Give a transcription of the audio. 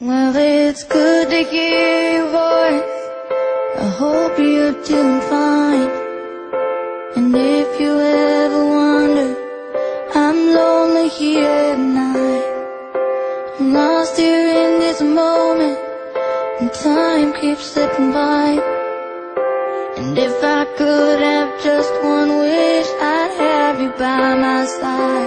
Well, it's good to hear your voice. I hope you're doing fine. And if you ever wonder, I'm lonely here at night. I'm lost here in this moment, and time keeps slipping by. And if I could have just one wish, I'd have you by my side.